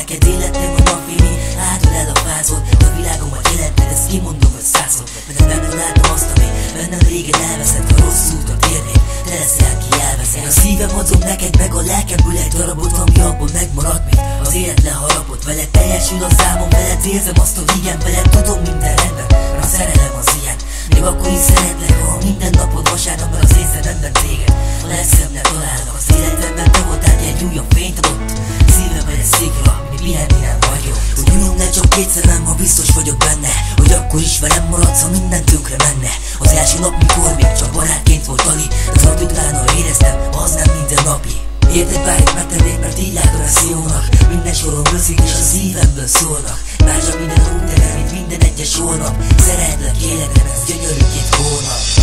Neked életem a napfényi, átül el a fázon A világomat jelented, ezt kimondom, hogy százszor. Mert megtaláltam azt, ami bennem régen elveszett A rossz úton érnék, te leszel ki elveszed A szívem adom neked, meg a lelkemből egy darabot Ami abból megmaradt még az élet leharapott. Veled teljesül az álmom, veled érzem azt, hogy igen Veled tudom minden rendben, a szerelem az ilyen. Még akkor is szeretlek, ha minden napod vasárnap Mert az én szememben téged a legszebbnek találnak. Az életemben kétszer nem, ha biztos vagyok benne Hogy akkor is velem maradsz, ha minden tönkre menne. Az első nap, mikor még csak barátként volt Ali De tudod, utána éreztem, az nem minden napi. Érted bármit megtennék, mert így látom ezt jónak. Minden soron röszik és a szívemből szólnak. Már csak minden út mint minden egyes hónap Szeretlek életem, ez gyönyörű két hónap